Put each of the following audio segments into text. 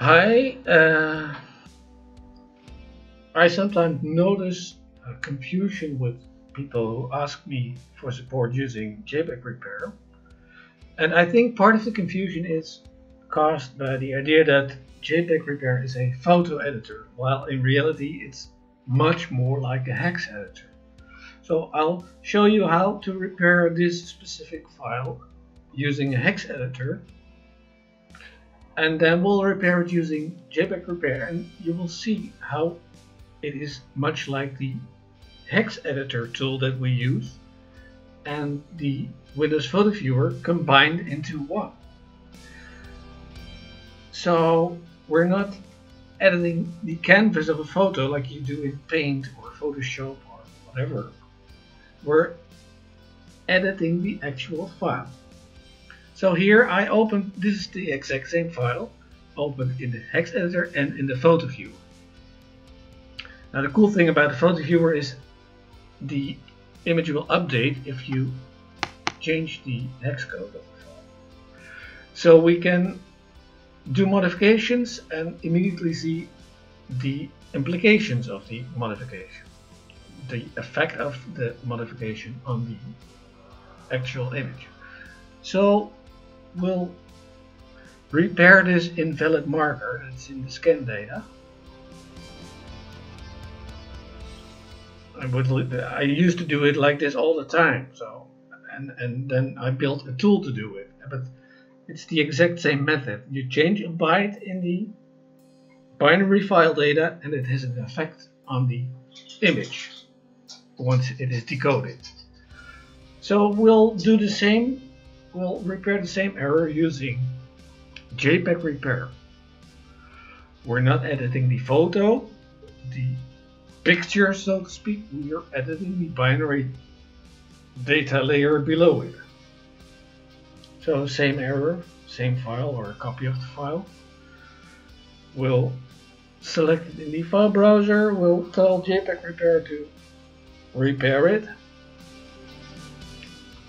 Hi, uh, I sometimes notice confusion with people who ask me for support using JPEG Repair. And I think part of the confusion is caused by the idea that JPEG Repair is a photo editor, while in reality it's much more like a hex editor. So I'll show you how to repair this specific file using a hex editor and then we'll repair it using JPEG Repair and you will see how it is much like the hex editor tool that we use and the Windows Photo Viewer combined into one. So we're not editing the canvas of a photo like you do in Paint or Photoshop or whatever. We're editing the actual file. So here I open, this is the exact same file, opened in the hex editor and in the photo viewer. Now the cool thing about the photo viewer is the image will update if you change the hex code of the file. So we can do modifications and immediately see the implications of the modification, the effect of the modification on the actual image. So we'll repair this invalid marker that's in the scan data. I would I used to do it like this all the time so and and then I built a tool to do it but it's the exact same method you change a byte in the binary file data and it has an effect on the image once it is decoded so we'll do the same we'll repair the same error using JPEG repair. We're not editing the photo, the picture so to speak, we are editing the binary data layer below it. So same error, same file or a copy of the file. We'll select it in the file browser, we'll tell JPEG repair to repair it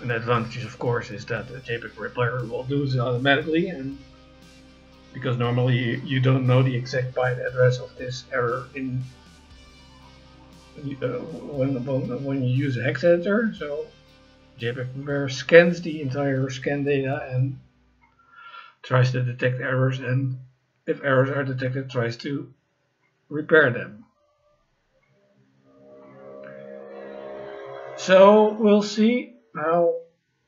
an advantage, of course, is that JPEG repair will do this automatically, and because normally you don't know the exact byte address of this error in uh, when when you use a hex editor. So JPEG repair scans the entire scan data and tries to detect errors, and if errors are detected, tries to repair them. So we'll see now,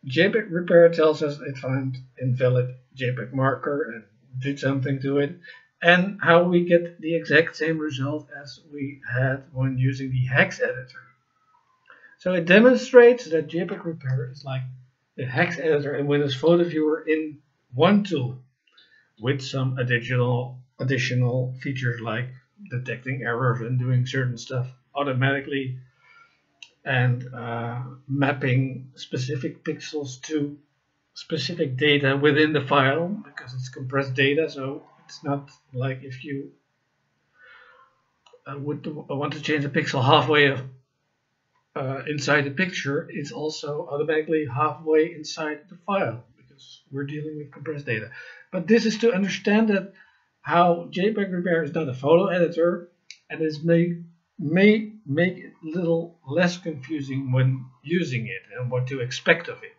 JPEG repair tells us it found invalid JPEG marker and did something to it, and how we get the exact same result as we had when using the hex editor. So it demonstrates that JPEG repair is like the hex editor and Windows Photo Viewer in one tool with some additional additional features like detecting errors and doing certain stuff automatically and uh, mapping specific pixels to specific data within the file because it's compressed data so it's not like if you uh, would want to change a pixel halfway of, uh, inside the picture it's also automatically halfway inside the file because we're dealing with compressed data. But this is to understand that how JPEG Repair is not a photo editor and is made may make it a little less confusing when using it and what to expect of it.